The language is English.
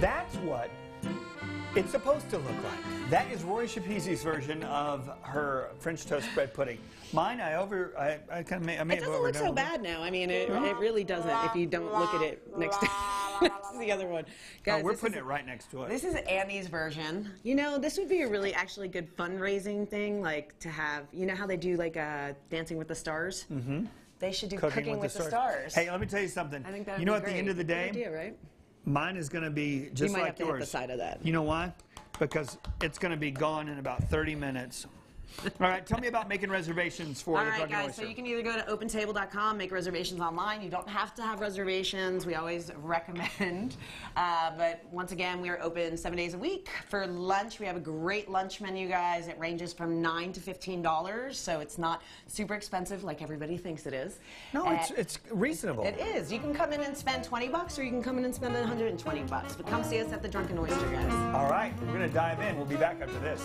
That's what it's supposed to look like. That is Roy Shapizi's version of her French toast bread pudding. Mine, I over, I, I kind of made, I made It doesn't look so bad now. I mean, it, it really doesn't if you don't look at it next to, the other one. Oh, we're putting is- it right next to it. This is Annie's version. You know, this would be a really actually good fundraising thing, like to have. You know how they do like uh, Dancing with the Stars? Mm-hmm. They should do Cooking, with, the, stars. Hey, let me tell you something. I think that you know, at the end of the day, idea, right? Mine is going to be just might like have to hit yours. the side of that. You know why? Because it's going to be gone in about 30 minutes. All right, tell me about making reservations for All the right, Drunken guys. Oyster. So you can either go to opentable.com, make reservations online. You don't have to have reservations. We always recommend. Uh, but once again, we are open seven days a week. For lunch, we have a great lunch menu, guys. It ranges from nine to fifteen dollars, so it's not super expensive like everybody thinks it is. no, Uh, it's, it's reasonable. It is. You can come in and spend 20 bucks, or you can come in and spend 120 bucks. But come see us at the Drunken Oyster, guys. All right, we're going to dive in. We'll be back after this.